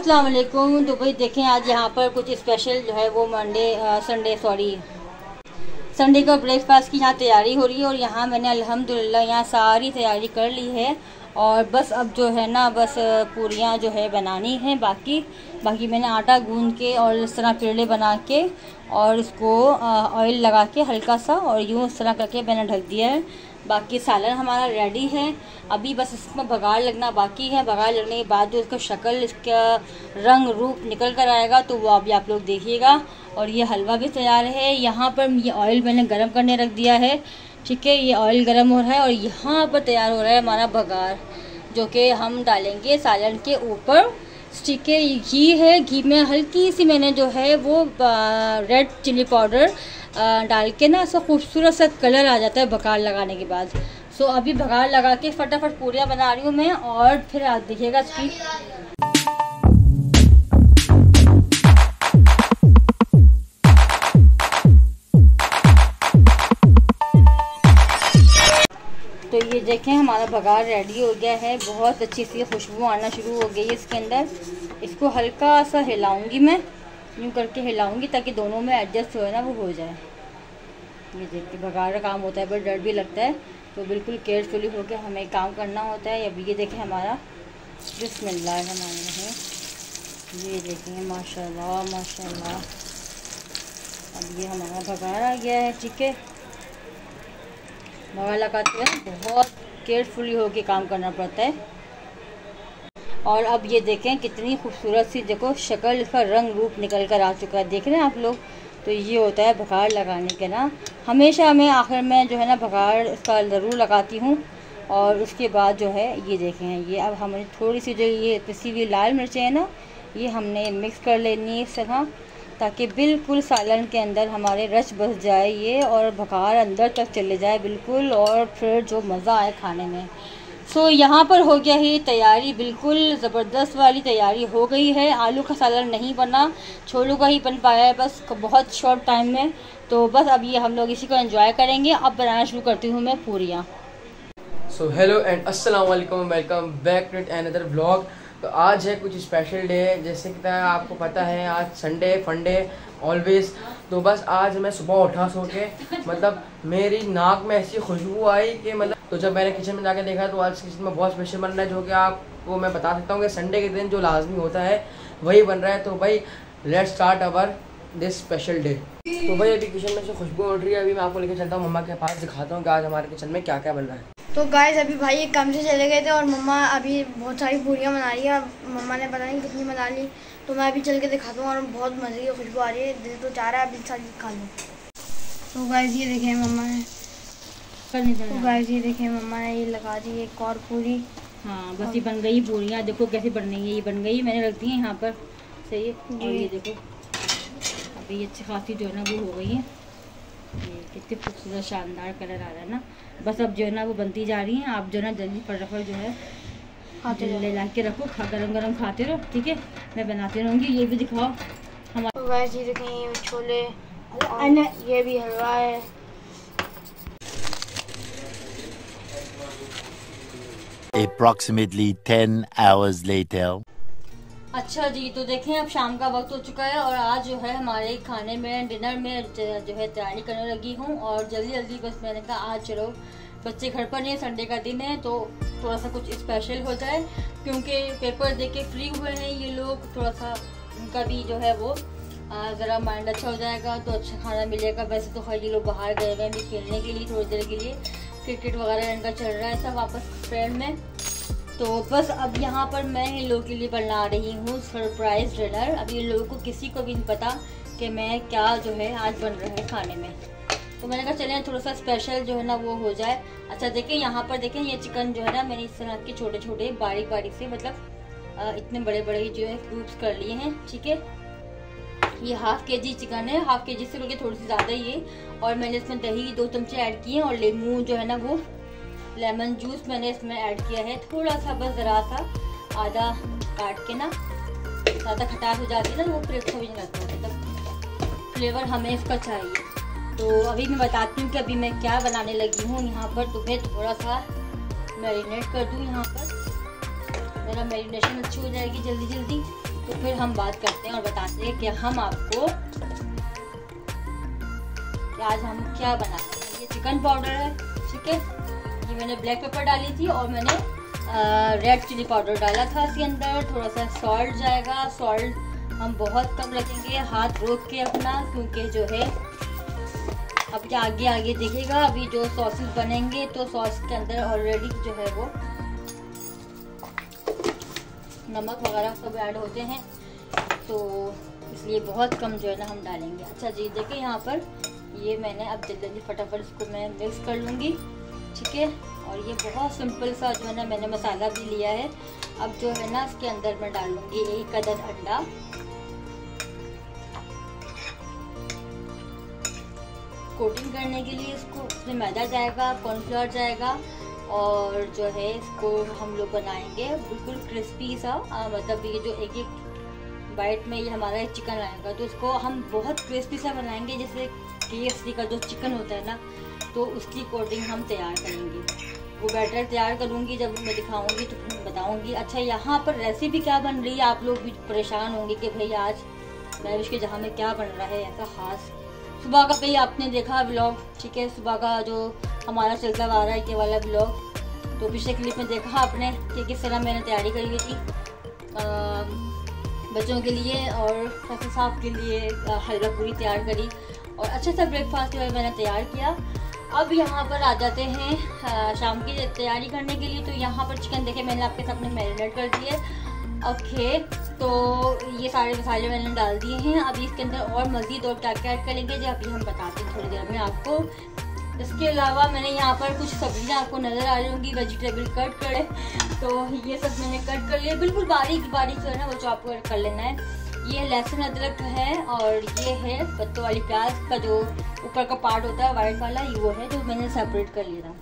अस्सलाम वालेकुम। तो भाई देखें, आज यहाँ पर कुछ स्पेशल जो है वो मंडे संडे सॉरी संडे का ब्रेकफास्ट की यहाँ तैयारी हो रही है और यहाँ मैंने अल्हम्दुलिल्लाह यहाँ सारी तैयारी कर ली है और बस अब जो है ना, बस पूरियाँ जो है बनानी है बाकी। बाकी मैंने आटा गूंद के और इस तरह पेड़े बना के और इसको ऑयल लगा के हल्का सा और यूँ इस तरह करके मैंने ढक दिया है। बाकी सालन हमारा रेडी है। अभी बस इसमें बघार लगना बाकी है। बघार लगने के बाद जो इसका शक्ल, इसका रंग, रूप निकल कर आएगा तो वो अभी आप लोग देखिएगा। और ये हलवा भी तैयार है। यहाँ पर ये ऑयल मैंने गर्म करने रख दिया है। ठीक है, ये ऑयल गर्म हो रहा है और यहाँ पर तैयार हो रहा है हमारा बघार जो कि हम डालेंगे सालन के ऊपर। ठीक है घी है, घी में हल्की सी मैंने जो है वो रेड चिली पाउडर डाल के ना ऐसा खूबसूरत सा कलर आ जाता है बकार लगाने के बाद। सो अभी बघार लगा के फटाफट पूरियाँ बना रही हूँ मैं और फिर आप देखिएगा इसकी। तो ये देखें, हमारा बघार रेडी हो गया है। बहुत अच्छी सी खुशबू आना शुरू हो गई है इसके अंदर। इसको हल्का सा हिलाऊँगी मैं। यूँ करके हिलाऊँगी ताकि दोनों में एडजस्ट हो ना वो हो जाए। ये देखिए भगाड़ काम होता है बट डर भी लगता है। तो बिल्कुल केयरफुली होकर हमें काम करना होता है। अभी ये देखें हमारा बिस्मिल्लाह है ये देखेंगे माशाल्लाह माशाल्लाह। अब ये हमारा भगाड़ गया है, ठीक है? भगाड़ लगाते हैं, बहुत केयरफुली होकर काम करना पड़ता है। और अब ये देखें कितनी खूबसूरत सी, देखो, शक्ल इसका रंग रूप निकल कर आ चुका है। देख रहे हैं आप लोग? तो ये होता है भगाड़ लगाने के ना। हमेशा मैं आखिर में जो है ना भगाड़ इसका ज़रूर लगाती हूँ। और उसके बाद जो है ये देखें, ये अब हमें थोड़ी सी जो ये पिसी हुई लाल मिर्चें हैं ना, ये हमने मिक्स कर लेनी है इस तरह, ताकि बिल्कुल सालन के अंदर हमारे रच बस जाए ये और भगाड़ अंदर तक चले जाए बिल्कुल, और फिर जो मज़ा आए खाने में। सो so, यहाँ पर हो गया है तैयारी बिल्कुल ज़बरदस्त वाली तैयारी हो गई है। आलू का सालन नहीं बना छोलू का ही बन पाया है। बस बहुत शॉर्ट टाइम में तो बस अब ये हम लोग इसी को एंजॉय करेंगे। अब बनाना शुरू करती हूँ मैं पूरियाँ। सो हेलो एंड अस्सलाम वालेकुम welcome back to another blog तो आज है कुछ स्पेशल डे जैसे कि आपको पता है आज संडे फंडे ऑलवेज तो बस आज मैं सुबह उठा सो के मतलब मेरी नाक में ऐसी खुशबू आई कि मतलब तो जब मैंने किचन में जाके देखा तो आज किचन में बहुत स्पेशल बन रहा है, जो कि आपको मैं बता सकता हूँ कि संडे के दिन जो लाजमी होता है, वही बन रहा है। तो भाई let start our this special day तो भाई, अभी किचन में से खुशबू उठ रही है। अभी मैं आपको लेकर चलता हूँ, मम्मा के पास दिखाता हूँ कि आज हमारे किचन में क्या क्या बन रहा है। तो गाइस अभी भाई एक काम से चले गए थे और मम्मा अभी बहुत सारी पूरियाँ बना रही है। मम्मा ने पता नहीं कितनी बना ली। तो मैं अभी चल के दिखाता हूँ और बहुत मज़े की खुशबू आ रही है। दिल तो चाह रहा है, अभी सारी खा लूँ। तो गाइस ये देखें मम्मा ने। तो गाइस ये देखें मम्मा ने ये लगा दी एक और पूरी। हाँ बस ये बन गई पूरियाँ देखो कैसे बन रही है ये बन गई। मैंने रख दी है यहाँ पर। सही है? और ये देखो अभी ये अच्छी खासी जो है ना वो हो गई है। ये कितने खूबसूरत शानदार कलर आ रहा है ना। बस अब जो है ना वो बनती जा रही हैं। आप जो है ना जल्दी फटाफट जो है ले ला के रखो। खा गरम गरम खाते रहो ठीक है? मैं बनाती रहूँगी। ये भी दिखाओ। हमारे तो ये छोले और ये भी हलवा है। Approximately 10 hours later. अच्छा जी तो देखें, अब शाम का वक्त हो चुका है और आज जो है हमारे खाने में, डिनर में जो है तैयारी करने लगी हूँ और जल्दी जल्दी बस मैंने कहा, आज चलो, बच्चे घर पर नहीं है संडे का दिन है तो थोड़ा सा कुछ स्पेशल हो जाए। क्योंकि पेपर दे के फ्री हुए हैं ये लोग थोड़ा सा उनका भी जो है वो ज़रा माइंड अच्छा हो जाएगा तो अच्छा खाना मिलेगा। वैसे तो खैर ये लोग बाहर गए हुए हैं खेलने के लिए थोड़ी देर के लिए। क्रिकेट वगैरह इनका चल रहा है सब वापस फ्रेंड में। तो बस अब यहाँ पर मैं इन लोगों के लिए बना रही हूँ सरप्राइज़ डिनर। अब ये लोगों को किसी को भी नहीं पता कि मैं क्या जो है आज बन रहा है खाने में। तो मैंने कहा चले थोड़ा सा स्पेशल जो है ना वो हो जाए। अच्छा देखें, यहाँ पर देखें, ये चिकन जो है ना मैंने इस तरह के छोटे छोटे बारीक बारीक से मतलब इतने बड़े बड़े जो है क्यूब्स कर लिए हैं, ठीक है? ये हाफ़ के जी चिकन है हाफ़ के जी से बल्कि थोड़ी सी ज़्यादा ही है और मैंने इसमें दही दो चमचे ऐड किए हैं और लेमू जो है ना वो लेमन जूस मैंने इसमें ऐड किया है। थोड़ा सा बस ज़रा सा आधा काट के ना, ज़्यादा खटास हो जाती है ना, वो फिर अच्छा भी नहीं लगता मतलब फ्लेवर हमें इसका चाहिए। तो अभी मैं बताती हूँ कि अभी मैं क्या बनाने लगी हूँ। यहाँ पर तुम्हें थोड़ा सा मैरिनेट कर दूँ यहाँ पर। मेरा मैरिनेशन अच्छी हो जाएगी जल्दी जल्दी तो फिर हम बात करते हैं और बताते हैं कि हम आपको कि आज हम क्या बनाते हैं। ये चिकन पाउडर है, ठीक है? ये मैंने ब्लैक पेपर डाली थी और मैंने रेड चिली पाउडर डाला था इसके अंदर। थोड़ा सा सॉल्ट जाएगा। सॉल्ट हम बहुत कम रखेंगे, हाथ रोक के अपना, क्योंकि जो है, अब क्या आगे आगे देखेगा। अभी जो सॉसेस बनेंगे तो सॉस के अंदर ऑलरेडी जो है वो नमक वगैरह सब ऐड होते हैं तो इसलिए बहुत कम जो है ना हम डालेंगे। अच्छा जी, देखिए यहाँ पर ये मैंने अब जल्दी जल्दी फटाफट इसको मैं मिक्स कर लूँगी, ठीक है? और ये बहुत सिंपल सा जो है ना मैंने मसाला भी लिया है। अब जो है ना इसके अंदर मैं डाल लूँगी एक कदर अंडा। कोटिंग करने के लिए इसको, इसमें मैदा जाएगा कॉर्नफ्लोर जाएगा और जो है, इसको हम लोग बनाएँगे। बिल्कुल क्रिस्पी सा। मतलब ये जो एक एक बाइट में ये हमारा एक चिकन आएगा तो इसको हम बहुत क्रिस्पी सा बनाएँगे, जैसे के का जो चिकन होता है ना तो उसकी कोटिंग हम तैयार करेंगे। वो बैटर तैयार करूँगी, जब मैं दिखाऊँगी तो फिर बताऊँगी। अच्छा यहाँ पर रेसिपी क्या बन रही है? आप लोग भी परेशान होंगे कि भाई आज मैविश के जहाँ में क्या बन रहा है, ऐसा खास सुबह का भाई आपने देखा ब्लॉग ठीक है? सुबह का जो हमारा चलता आ रहा है, ये वाला ब्लॉग तो पिछले क्लिप में देखा आपने कि किस तरह मैंने तैयारी करी हुई थी। बच्चों के लिए और फैसल साहब के लिए हलवा पूरी तैयार करी और अच्छा सा ब्रेकफास्ट जो है मैंने तैयार किया। अब यहाँ पर आ जाते हैं शाम की तैयारी करने के लिए। तो यहाँ पर चिकन देखे मैंने आपके सामने मैरिनेट कर दिए ओके तो ये सारे मसाले मैंने डाल दिए हैं। अभी इसके अंदर और मज़ीद और क्या क्या ऐड करेंगे जो अभी हम बताते हैं थोड़ी देर में आपको। इसके अलावा मैंने यहाँ पर कुछ सब्ज़ियाँ आपको नज़र आ रही होंगी वेजिटेबल कट करे। तो ये सब मैंने कट कर लिया बिल्कुल बारीक बारीक जो है ना, वो चॉप कर लेना है। ये लहसुन अदरक है और ये है पत्तों वाली प्याज का जो ऊपर का पार्ट होता है वाइट वाला, ये वो है जो मैंने सेपरेट कर लिया। था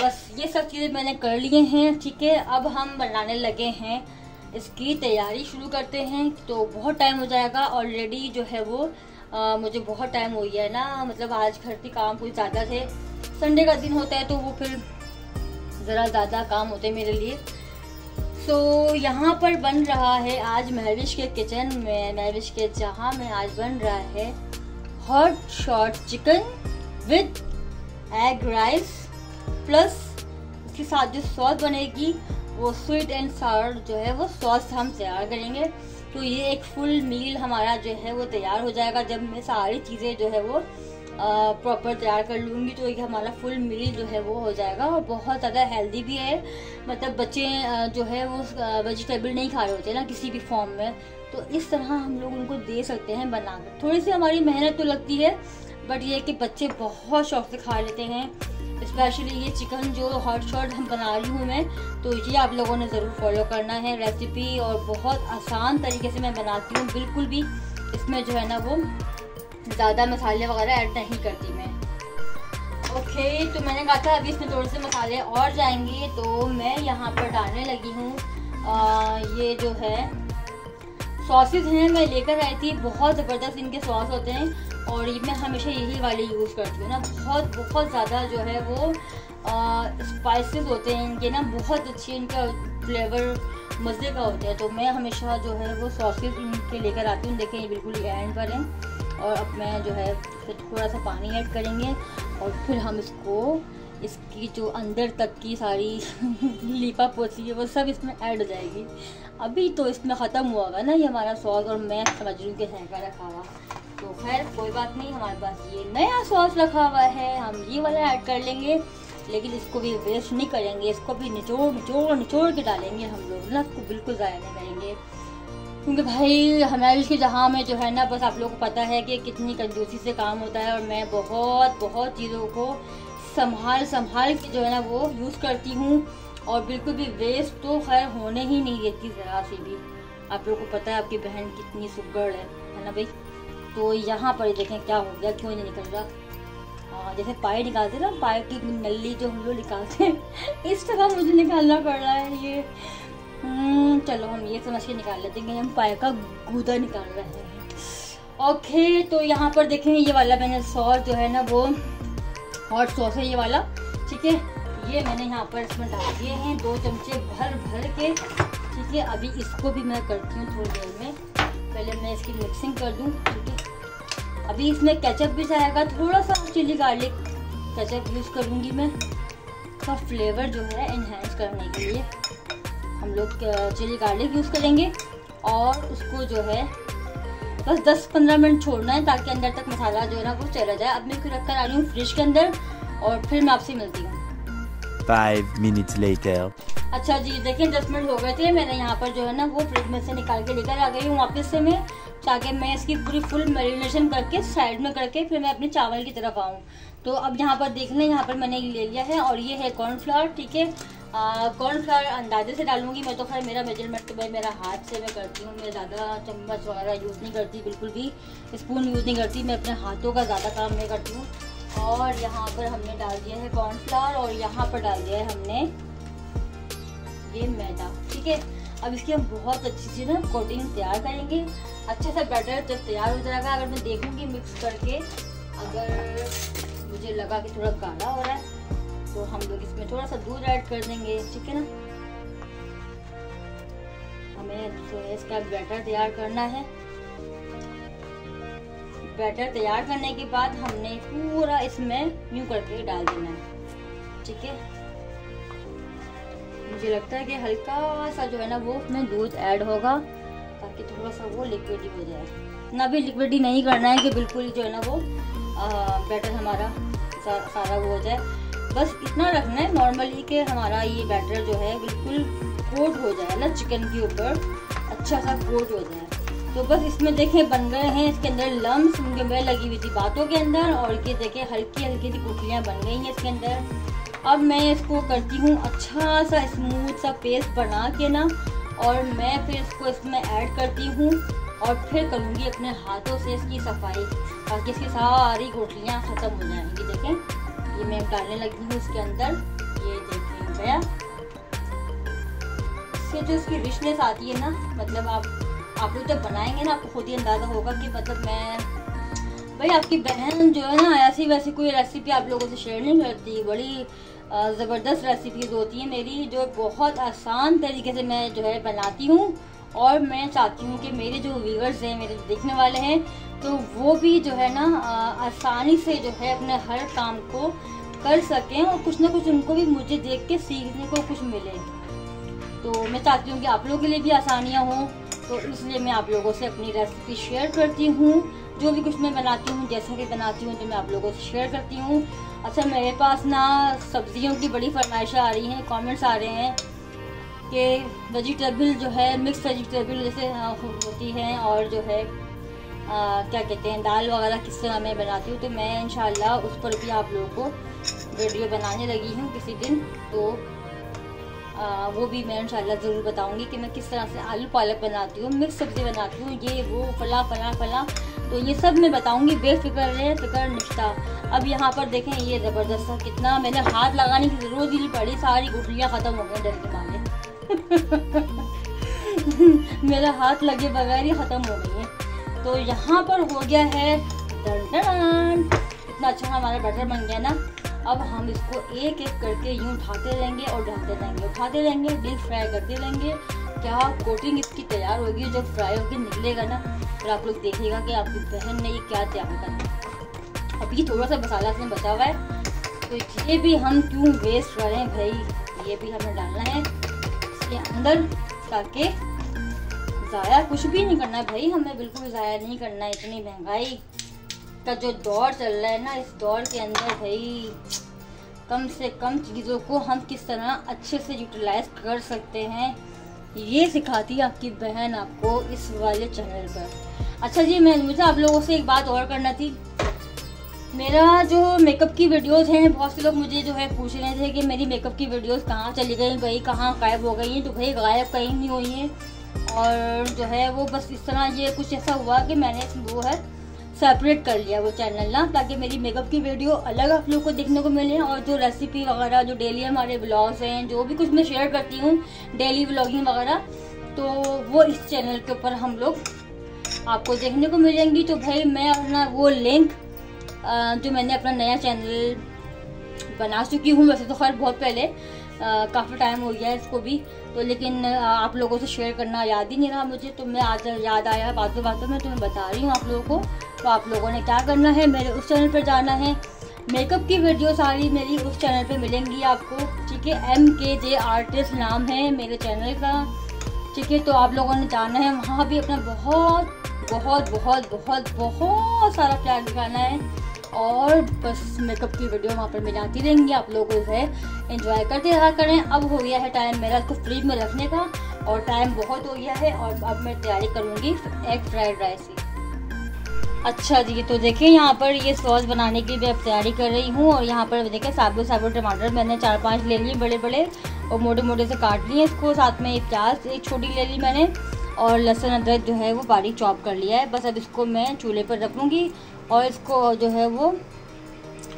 बस ये सब चीज़ें मैंने कर लिए हैं, ठीक है। अब हम बनाने लगे हैं इसकी तैयारी शुरू करते हैं तो बहुत टाइम हो जाएगा। ऑलरेडी जो है वो आ, मुझे बहुत टाइम हो गया है ना। मतलब आज घर पे काम कुछ ज़्यादा थे संडे का दिन होता है तो वो फिर ज़रा ज़्यादा काम होते मेरे लिए। सो so, यहाँ पर बन रहा है आज महविश के किचन में। महविश के जहाँ में आज बन रहा है hot shot chicken with egg rice plus उसके साथ जो सॉस बनेगी वो स्वीट एंड सावर जो है, वो सॉस हम तैयार करेंगे। तो ये एक फुल मील हमारा जो है, वो तैयार हो जाएगा जब मैं सारी चीज़ें जो है वो प्रॉपर तैयार कर लूँगी। तो ये हमारा फुल मील जो है, वो हो जाएगा और बहुत ज़्यादा हेल्दी भी है। मतलब बच्चे जो है वो वेजिटेबल नहीं खा रहे होते ना किसी भी फॉर्म में। तो इस तरह हम लोग उनको दे सकते हैं बना कर थोड़ी सी हमारी मेहनत तो लगती है बट ये कि बच्चे बहुत शौक से खा लेते हैं। स्पेशली ये चिकन जो हॉट शॉट हम बना रही हूँ मैं तो ये आप लोगों ने ज़रूर फॉलो करना है रेसिपी और बहुत आसान तरीके से मैं बनाती हूँ। बिल्कुल भी इसमें जो है ना वो ज़्यादा मसाले वगैरह ऐड नहीं करती मैं। ओके तो मैंने कहा था अभी इसमें थोड़े से मसाले और जाएँगे तो मैं यहाँ पर डालने लगी हूँ। ये जो है सॉसेज हैं, मैं लेकर आई थी। बहुत ज़बरदस्त इनके सॉस होते हैं। और ये मैं हमेशा यही वाले यूज़ करती हूँ ना। बहुत बहुत ज़्यादा जो है वो स्पाइसेस होते हैं इनके ना, बहुत अच्छी इनका फ्लेवर मज़े का होता है। तो मैं हमेशा जो है वो सॉसेज इनके लेकर आती हूँ। देखें, ये बिल्कुल एंड पर हैं। और अब मैं जो है फिर थोड़ा सा पानी ऐड करेंगे और फिर हम इसको, इसकी जो अंदर तक की सारी लीपा पोती है, वो सब इसमें ऐड हो जाएगी। अभी तो इसमें ख़त्म हुआ होगा ना ये हमारा सॉस और मैं समझ रही हूँ कि हैंका रखा हुआ। तो खैर, कोई बात नहीं, हमारे पास ये नया सॉस रखा हुआ है, हम ये वाला ऐड कर लेंगे। लेकिन इसको भी वेस्ट नहीं करेंगे, इसको भी निचोड़ निचोड़ निचोड़ के डालेंगे हम लोग। ना इसको बिल्कुल ज़ाया नहीं करेंगे। क्योंकि भाई हमारे के जहाँ में जो है ना, बस आप लोगों को पता है कि कितनी कंजूसी से काम होता है और मैं बहुत बहुत चीज़ों को संभाल संभाल के जो है ना, वो यूज़ करती हूँ। और बिल्कुल भी वेस्ट तो खैर होने ही नहीं देती ज़रा से भी। आप लोगों को पता है, आपकी बहन कितनी सुगड़ है है ना भाई? तो यहाँ पर देखें क्या हो गया क्यों नहीं निकल रहा? हाँ जैसे पाए निकालते ना पाए की नली जो हम लोग निकालते हैं इस तरह मुझे निकालना पड़ रहा है ये। हम्म, चलो हम ये समझ के निकाल लेते हैं हम पाए का गूदा निकाल रहे हैं। ओके तो यहाँ पर देखें ये वाला मैंने सॉस जो है ना वो हॉट सॉस है ये वाला ठीक है? ये मैंने यहाँ पर इसमें डाल दिए हैं दो चमचे भर भर के ठीक है? अभी इसको भी मैं करती हूँ थोड़ी देर में। पहले मैं इसकी मिक्सिंग कर दूँ ठीक है? अभी इसमें केचप भी जाएगा थोड़ा सा चिली गार्लिक केचप यूज़ करूँगी मैं. उसका फ्लेवर जो है इन्हेंस करने के लिए. हम लोग चिली गार्लिक यूज़ करेंगे और उसको जो है बस 10-15 मिनट छोड़ना है ताकि अंदर तक मसाला जो है ना वो चला जाए. अब मैं फिर रख कर आ रही हूँ फ्रिज के अंदर और फिर मैं आपसे मिलती हूँ. Minutes later. अच्छा जी देखिए दस मिनट हो गए थे. मैंने यहाँ पर जो है ना वो फ्रिज में से निकाल के लेकर आ गई हूँ वापस से मैं. ताकि मैं इसकी पूरी फुल मैरिनेशन करके साइड में करके फिर मैं अपने चावल की तरफ़ आऊँ। तो अब यहाँ पर देख लें, यहाँ पर मैंने ले लिया है और ये है कॉर्नफ्लावर ठीक है? कॉर्नफ्लावर अंदाजे से डालूँगी मैं तो खैर मेरा मेज़रमेंट तो भाई मेरा हाथ से मैं करती हूँ, मैं ज़्यादा चम्मच वगैरह यूज़ नहीं करती, बिल्कुल भी स्पून यूज़ नहीं करती, मैं अपने हाथों का ज़्यादा काम मैं करती हूँ। और यहाँ पर हमने डाल दिया है कॉर्नफ्लावर और यहाँ पर डाल दिया है हमने ये मैदा, ठीक है? अब इसकी हम बहुत अच्छी सी ना कोटिंग तैयार करेंगे। अच्छे से बैटर जब तैयार हो जाएगा। अगर मैं देखूँगी मिक्स करके, अगर मुझे लगा कि थोड़ा गाढ़ा हो रहा है तो हम लोग इसमें थोड़ा सा दूध ऐड कर देंगे, ठीक है ना? हमें है इसका बैटर तैयार करना है। बैटर तैयार करने के बाद हमने पूरा इसमें यूँ करके डाल देना है, ठीक है? मुझे लगता है कि हल्का सा जो है ना वो उसमें दूध ऐड होगा। ताकि थोड़ा सा वो लिक्विड हो जाए। ना भी लिक्विडी नहीं करना है कि बिल्कुल जो है ना वो बैटर हमारा सा, सारा वो हो जाए। बस इतना रखना है नॉर्मली कि हमारा ये बैटर जो है बिल्कुल कोट हो जाए ना चिकन के ऊपर। अच्छा सा कोट हो जाए। तो बस इसमें देखें बन गए हैं इसके अंदर लम्स मैं लगी हुई थी बातों के अंदर और ये देखें हल्की हल्की सी गुठलियाँ बन गई हैं इसके अंदर। अब मैं इसको करती हूँ अच्छा सा स्मूथ सा पेस्ट बना के ना और मैं फिर इसको इसमें ऐड करती हूँ और फिर करूँगी अपने हाथों से इसकी सफ़ाई, ताकि इसकी सारी गुठलियाँ ख़त्म हो जाएँगी। देखें, ये मैं डालने लगी हूँ इसके अंदर। ये देखें, गया। इससे जो इसकी रिचनेस आती है ना मतलब आप आप लोग जब बनाएँगे ना, आपको खुद ही अंदाज़ा होगा कि मतलब मैं, भाई आपकी बहन जो है ना ऐसी वैसी कोई रेसिपी आप लोगों से शेयर नहीं करती, बड़ी ज़बरदस्त रेसिपीज़ होती हैं मेरी, जो बहुत आसान तरीके से मैं जो है बनाती हूँ। और मैं चाहती हूँ कि मेरे जो व्यूवर्स हैं, मेरे देखने वाले हैं तो वो भी जो है ना आसानी से जो है अपने हर काम को कर सकें और कुछ ना कुछ उनको भी मुझे देख के सीखने को कुछ मिले। तो मैं चाहती हूँ कि आप लोगों के लिए भी आसानियाँ हों तो इसलिए मैं आप लोगों से अपनी रेसिपी शेयर करती हूँ। जो भी कुछ मैं बनाती हूँ जैसा कि बनाती हूँ तो मैं आप लोगों से शेयर करती हूँ। अच्छा मेरे पास ना सब्जियों की बड़ी फरमाइशें आ रही हैं कमेंट्स आ रहे हैं कि वेजिटेबल जो है मिक्स वेजिटेबल जैसे होती हैं और जो है आ, क्या कहते हैं दाल वगैरह किस तरह मैं बनाती हूँ तो मैं इंशाल्लाह उस पर भी आप लोगों को वीडियो बनाने लगी हूँ किसी दिन तो वो भी मैं इंशाल्लाह ज़रूर बताऊँगी कि मैं किस तरह से आलू पालक बनाती हूँ, मिक्स सब्ज़ी बनाती हूँ, ये, वो, फला फला फला। तो ये सब मैं बताऊँगी, बेफिक्र रहे, फ़िक्र निश्ता अब यहाँ पर देखें, ये ज़बरदस्त है कितना मैंने हाथ लगाने की ज़रूरत ही नहीं पड़ी, सारी गुठलियाँ ख़त्म हो गई डर के मारे। मेरा हाथ लगे बगैर ही ख़त्म हो गई है। तो यहाँ पर हो गया है, डन डन। इतना अच्छा हमारा बटर बन गया ना। अब हम इसको एक एक करके यूँ उठाते रहेंगे और ढाते रहेंगे। उठाते रहेंगे डीप फ्राई करते रहेंगे। क्या कोटिंग इसकी तैयार होगी? जब फ्राई होगी निकलेगा ना, फिर आप लोग देखिएगा कि आपकी बहन ने ये क्या तैयार करना ये थोड़ा सा मसाला इसमें बचा हुआ है। तो ये भी हम क्यों वेस्ट करें भाई? ये भी हमें डालना है। इसके अंदर ताकि ज़ाया कुछ भी नहीं करना है भाई। हमें बिल्कुल ज़ाया नहीं करना है इतनी महँगाई। का जो दौर चल रहा है ना, इस दौर के अंदर भाई, कम से कम चीज़ों को हम किस तरह अच्छे से यूटिलाइज कर सकते हैं, ये सिखाती है आपकी बहन आपको इस वाले चैनल पर। अच्छा जी, मैं, मुझे आप लोगों से एक बात और करना थी। मेरा जो मेकअप की वीडियोस हैं, बहुत से लोग मुझे जो है पूछ रहे थे कि मेरी मेकअप की वीडियोस कहाँ चली गई भाई, कहाँ गायब हो गई हैं? तो भाई गायब कहीं नहीं हुई हैं। और जो है वो बस इस तरह ये कुछ ऐसा हुआ कि मैंने वो है सेपरेट कर लिया वो चैनल ना, ताकि मेरी मेकअप की वीडियो अलग आप लोग को देखने को मिले और जो रेसिपी वगैरह, जो डेली हमारे ब्लॉग्स हैं, जो भी कुछ मैं शेयर करती हूँ डेली ब्लॉगिंग वगैरह तो वो इस चैनल के ऊपर हम लोग आपको देखने को मिलेंगी। तो भाई मैं अपना वो लिंक जो मैंने अपना नया चैनल बना चुकी हूँ, वैसे तो खैर बहुत पहले काफ़ी टाइम हो गया है इसको भी। तो लेकिन आप लोगों से शेयर करना याद ही नहीं रहा मुझे। तो मैं आज याद आया बातों बातों में तो मैं बता रही हूँ आप लोगों को। तो आप लोगों ने क्या करना है, मेरे उस चैनल पर जाना है। मेकअप की वीडियो सारी मेरी उस चैनल पे मिलेंगी आपको। ठीक है? एम के जे आर्टिस्ट नाम है मेरे चैनल का। ठीक है? तो आप लोगों ने जाना है वहाँ भी अपना बहुत बहुत बहुत बहुत बहुत सारा प्यार दिखाना है। और बस मेकअप की वीडियो वहाँ पर मैं जाती रहेंगी, आप लोग जो है इन्जॉय करते रहा करें। अब हो गया है टाइम मेरा इसको फ्रिज में रखने का और टाइम बहुत हो गया है और अब मैं तैयारी करूँगी एग फ्राइड राइस की। अच्छा जी तो देखिए यहाँ पर ये सॉस बनाने की भी अब तैयारी कर रही हूँ और यहाँ पर देखिए साबुत साबुत टमाटर मैंने चार पाँच ले लिए बड़े बड़े और मोटे मोटे से काट लिए इसको। साथ में एक प्याज, एक छोटी ले ली मैंने और लहसुन अदरक जो है वो बारीक चॉप कर लिया है। बस अब इसको मैं चूल्हे पर रखूँगी और इसको जो है वो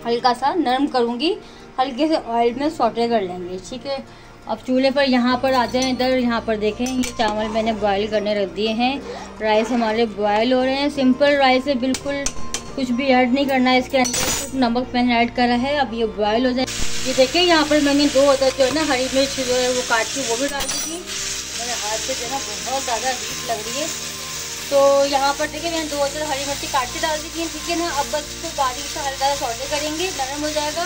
हल्का सा नरम करूँगी। हल्के से ऑयल में सॉटे कर लेंगे, ठीक है? अब चूल्हे पर यहाँ पर आ जाए, इधर यहाँ पर देखें, ये चावल मैंने बॉयल करने रख दिए हैं। राइस हमारे बॉयल हो रहे हैं। सिंपल राइस है, बिल्कुल कुछ भी ऐड नहीं करना है इसके अंदर, सिर्फ़ नमक मैंने ऐड करा है। अब ये बॉयल हो जाए। ये देखिए यहाँ पर मैंने दो अदर जो है ना, हरी मिर्च जो है वो काट के वो भी डाल दी थी मेरे हाथ से जो है बहुत ज़्यादा हीट लग रही है। तो यहाँ पर देखिए, मैंने दो अदर हरी मिर्ची काट के डाल दी थी। ठीक है ना? अब बस इसको बारीक सा, हल्का सौदे करेंगे, नरम हो जाएगा।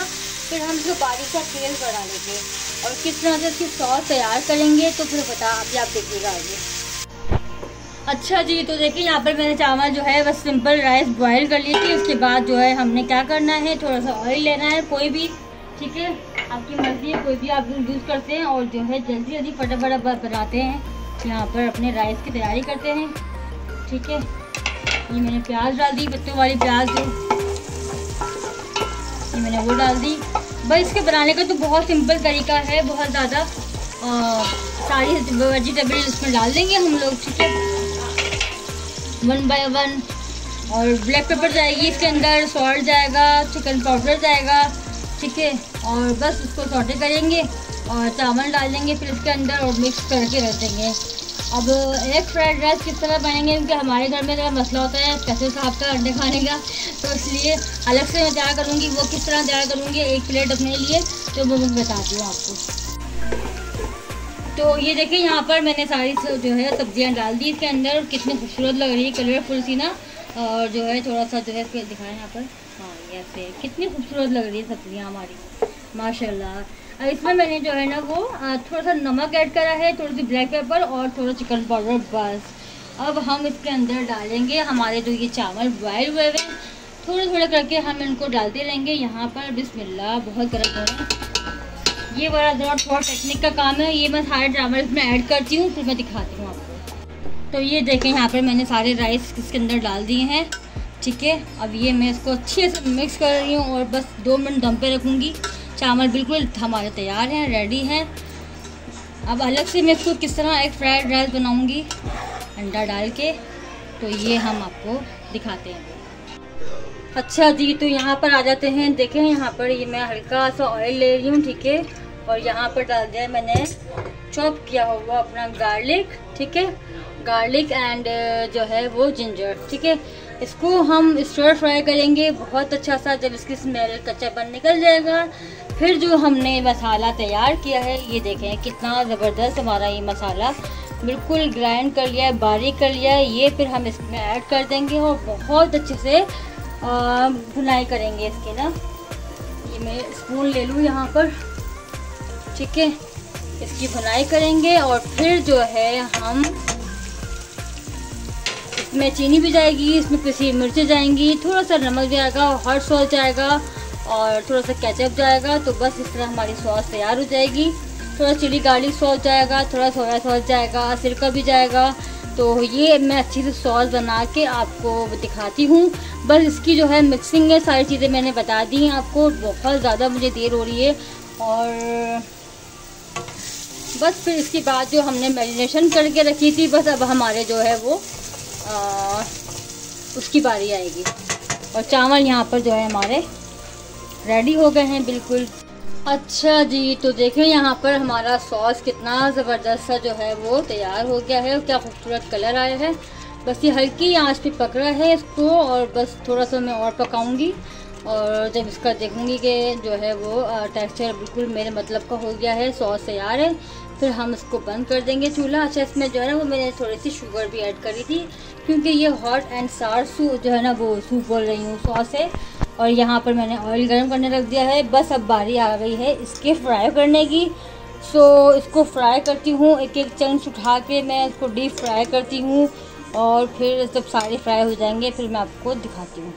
फिर हम इसको बारीक सा तेल बढ़ा लेंगे। और किस तरह से इसकी सॉस तैयार करेंगे तो फिर बता अभी आप देखिएगा आगे। अच्छा जी तो देखिए, यहाँ पर मैंने चावल जो है, बस सिंपल राइस बॉयल कर ली थी। उसके बाद जो है, हमने क्या करना है थोड़ा सा ऑयल लेना है, कोई भी। ठीक है? आपकी मर्ज़ी है, कोई भी आप यूज़ करते हैं और जो है जल्दी जल्दी फटाफट बनाते हैं। यहाँ पर अपने राइस की तैयारी करते हैं। ठीक है? ये मैंने प्याज डाल दी, पत्तों वाली प्याज जो। ये मैंने वो डाल दी। बस इसके बनाने का तो बहुत सिंपल तरीका है, बहुत ज़्यादा सारी वेजिटेबल इसमें डाल देंगे हम लोग, ठीक है? वन बाय वन और ब्लैक पेपर जाएगी इसके अंदर सॉल्ट जाएगा चिकन पाउडर जाएगा, ठीक है? और बस उसको सॉटे करेंगे और चावल डाल देंगे फिर इसके अंदर और मिक्स करके रख देंगे। अब एक फ्राइड राइस किस तरह बनेंगे क्योंकि हमारे घर में जरा मसला होता है कैसे साहब का अंडे खाने का तो इसलिए अलग से मैं तैयार करूँगी, वो किस तरह तैयार करूँगी, एक प्लेट अपने लिए तो वो मैं बताती हूँ आपको। तो ये देखिए, यहाँ पर मैंने सारी जो है सब्ज़ियाँ डाल दी इसके अंदर कितनी खूबसूरत लग रही है कलरफुल सी ना। और जो है थोड़ा सा जो है दिखाया यहाँ पर। हाँ ऐसे, कितनी खूबसूरत लग रही है सब्ज़ियाँ हमारी, माशाल्लाह। इसमें मैंने जो है ना वो थोड़ा सा नमक ऐड करा है थोड़ी सी ब्लैक पेपर और थोड़ा चिकन पाउडर बस। अब हम इसके अंदर डालेंगे हमारे जो ये चावल बॉयल हुए हुए थोड़े थोड़े करके हम इनको डालते रहेंगे। यहाँ पर बिस्मिल्लाह, बहुत गर्म हो ये बड़ा थोड़ा थोड़ा टेक्निक का काम है। ये मैं सारे चावल इसमें ऐड करती हूँ, फिर मैं दिखाती हूँ आपको। तो ये देखें, यहाँ पर मैंने सारे राइस इसके अंदर डाल दिए हैं। ठीक है? अब ये मैं इसको अच्छे से मिक्स कर रही हूँ और बस दो मिनट दम पे रखूँगी। चावल बिल्कुल हमारे तैयार हैं रेडी हैं। अब अलग से मैं इसको किस तरह एक फ्राइड राइस बनाऊँगी अंडा डाल के तो ये हम आपको दिखाते हैं। अच्छा जी तो यहाँ पर आ जाते हैं। देखें, यहाँ पर ये मैं हल्का सा ऑयल ले रही हूँ, ठीक है? और यहाँ पर डाल दिया मैंने चॉप किया हुआ अपना गार्लिक ठीक है? गार्लिक एंड जो है वो जिंजर ठीक है? इसको हम स्टर फ्राई करेंगे। बहुत अच्छा सा जब इसकी स्मेल कच्चापन निकल जाएगा। फिर जो हमने मसाला तैयार किया है, ये देखें कितना ज़बरदस्त हमारा ये मसाला। बिल्कुल ग्राइंड कर लिया है बारीक कर लिया। है ये फिर हम इसमें ऐड कर देंगे और बहुत अच्छे से भुनाई करेंगे इसके ना। ये मैं स्पून ले लूँ यहाँ पर। ठीक है? इसकी भुनाई करेंगे और फिर जो है हम इसमें चीनी भी जाएगी, इसमें पिसी मिर्चें जाएँगी, थोड़ा सा नमक जाएगा हॉट सॉस जाएगा और थोड़ा सा केचप जाएगा तो बस इस तरह हमारी सॉस तैयार हो जाएगी। थोड़ा चिली गार्लिक सॉस जाएगा, थोड़ा सोया सॉस जाएगा, सिरका भी जाएगा। तो ये मैं अच्छी से सॉस बना के आपको दिखाती हूँ। बस इसकी जो है मिक्सिंग है, सारी चीज़ें मैंने बता दी हैं आपको, बहुत ज़्यादा मुझे देर हो रही है। और बस फिर इसके बाद जो हमने मेरीनेशन करके रखी थी, बस अब हमारे जो है वो उसकी बारी आएगी। और चावल यहाँ पर जो है हमारे रेडी हो गए हैं, बिल्कुल। अच्छा जी तो देखें यहाँ पर हमारा सॉस कितना ज़बरदस्त सा जो है वो तैयार हो गया है और क्या खूबसूरत कलर आया है। बस ये हल्की आँच पे पक रहा है इसको और बस थोड़ा सा मैं और पकाऊँगी और जब इसका देखूँगी कि जो है वो टेक्सचर बिल्कुल मेरे मतलब का हो गया है सॉस तैयार है, फिर हम इसको बंद कर देंगे चूल्हा। अच्छा इसमें जो है वो मैंने थोड़ी सी शुगर भी ऐड करी थी। क्योंकि ये हॉट एंड सार सूप जो है ना वो सूप बोल रही हूँ सॉस है। और यहाँ पर मैंने ऑयल गर्म करने रख दिया है। बस अब बारी आ गई है इसके फ्राई करने की। सो इसको फ्राई करती हूँ एक एक चंक्स उठा के मैं इसको डीप फ्राई करती हूँ। और फिर जब सारे फ्राई हो जाएँगे फिर मैं आपको दिखाती हूँ।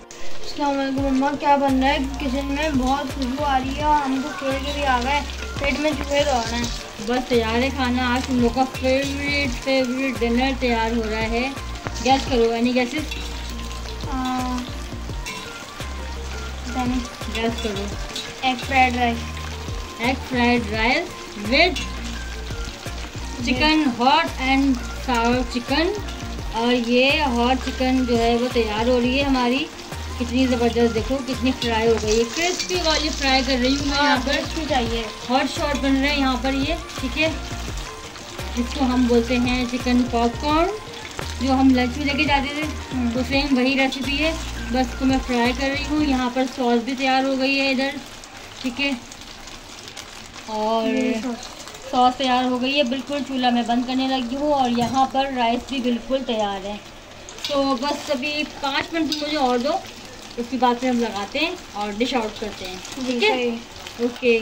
मम्मा क्या बन रहा है? किचन में बहुत खुशबू आ रही है और हमको खेल के भी आ गए पेट में चूहे दौड़ रहे हैं। बस तैयार है खाना। आज हम लोग का फेवरेट फेवरेट डिनर तैयार हो रहा है। गैस करो एनी गैसेस गैस करो। Egg fried rice egg fried rice with chicken hot and sour chicken और ये हॉट चिकन जो है वो तैयार हो रही है हमारी। कितनी ज़बरदस्त देखो कितनी फ्राई हो गई है। क्रिस्पी वाली फ्राई कर रही हूँ मैं यहाँ पर। चाहिए। हॉट शॉट बन रहे हैं यहाँ पर ये ठीक है? इसको हम बोलते हैं चिकन पॉपकॉर्न जो हम लंच में लेके जाते थे तो सेम वही रेसिपी है। बस इसको मैं फ्राई कर रही हूँ। यहाँ पर सॉस भी तैयार हो गई है इधर ठीक है? और सॉस तैयार हो गई है। बिल्कुल चूल्हा मैं बंद करने लगी हूँ और यहाँ पर राइस भी बिल्कुल तैयार है। तो बस अभी पाँच मिनट मुझे और दो। उसके बाद फिर हम लगाते हैं और डिश आउट करते हैं ठीक है? ओके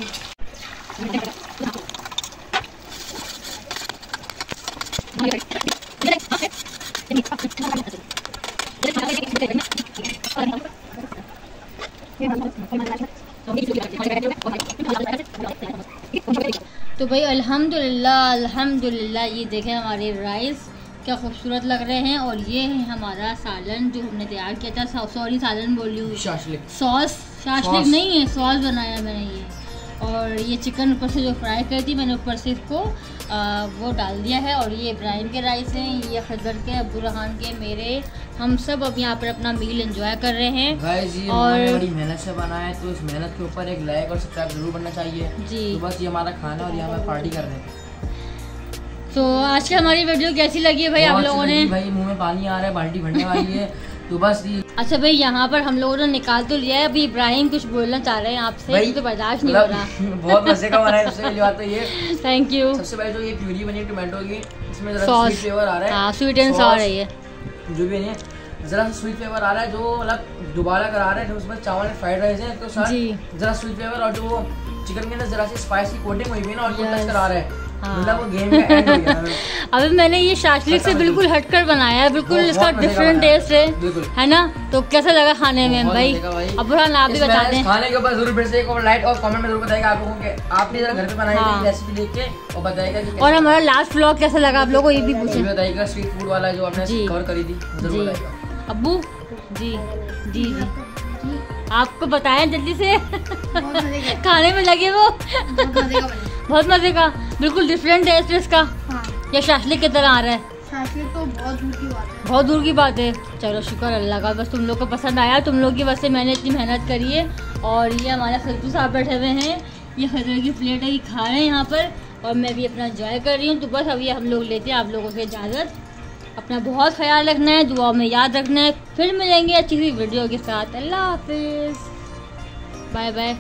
तो भाई अल्हम्दुलिल्लाह अल्हम्दुलिल्लाह ये देखें हमारे राइस क्या खूबसूरत लग रहे हैं और ये है हमारा सालन जो हमने तैयार किया था। सॉरी सालन बोल रही हूँ। सॉस? शाशलिक नहीं है सॉस बनाया मैंने ये। और ये चिकन ऊपर से जो फ्राई कर दी मैंने ऊपर से इसको वो डाल दिया है और ये इब्राहिम के राइस हैं ये खजर के अबू रहान के मेरे। हम सब अब यहाँ पर अपना मील एंजॉय कर रहे हैं और बड़ी मेहनत से बना है तो इस मेहनत के ऊपर एक लाइक और सब्सक्राइब ज़रूर बनना चाहिए। जी। तो बस ये हमारा खाना और यहाँ पर पार्टी कर रहे हैं। तो आज की हमारी वीडियो कैसी लगी है भाई आप लोगों ने? भाई मुँह में पानी आ रहा है बाल्टी भरने वाली है। तो बस ये अच्छा भाई यहाँ पर हम लोगों ने निकाल तो लिया है। अभी इब्राहिम कुछ बोलना चाह रहे हैं आपसे। तो बर्दाश्त नहीं हो रहा। बहुत मज़े का बना है सबसे बात तो ये। थैंक यू सबसे पहले जो ये प्यूरी बनी है टोमेटो की इसमें जरा स्वीट फ्लेवर आ रहा है। हाँ स्वीट एंड सॉर है ये। जो भी है जरा सा स्वीट फ्लेवर आ रहा है जो मतलब दोबारा करा रहे हैं उसमें चावल फ्राइड राइस है तो सर जरा स्वीट फ्लेवर और जो चिकन के अंदर जरा सी स्पाइसी कोटिंग हुई है ना और टच करा रहा है। मतलब अभी मैंने ये शाशलिक से बिल्कुल हटकर बनाया है बिल्कुल इसका डिफरेंट टेस्ट है है ना? तो कैसा लगा खाने में भाई? अब बुरहान आप भी बता दें खाने के ऊपर ज़रूर फिर से एक और लाइक और कमेंट में ज़रूर बताएगा आप लोगों के। आपने जरा घर पे बनाई हाँ। रेसिपी देख के और बताएगा और हमारा लास्ट ब्लॉग कैसा लगा आप लोगों को ये भी पूछे। बताइएगा स्ट्रीट फ़ूड वाला जो आपने कवर करी थी ज़रूर अब्बू जी जी जी। आपको बताएँ जल्दी से। खाने में लगे वो। बहुत मज़े का बिल्कुल डिफरेंट टेस्ट है इसका हाँ। या शाशलिक की तरह आ रहा है? तो बहुत दूर की बात है। बहुत दूर की बात है। चलो शुक्र अल्लाह का बस तुम लोग को पसंद आया तुम लोग की वजह से मैंने इतनी मेहनत करी है। और ये हमारे सज्जू साहब बैठे हुए हैं। ये खजर की प्लेट है ये खा रहे हैं यहाँ पर। और मैं भी अपना इंजॉय कर रही हूँ। तो बस अभी हम लोग लेते हैं आप लोगों से इजाज़त। अपना बहुत ख्याल रखना है दुआ में याद रखना है। फिर मिलेंगे अच्छी सी वीडियो के साथ। अल्लाह हाफिज़। Bye bye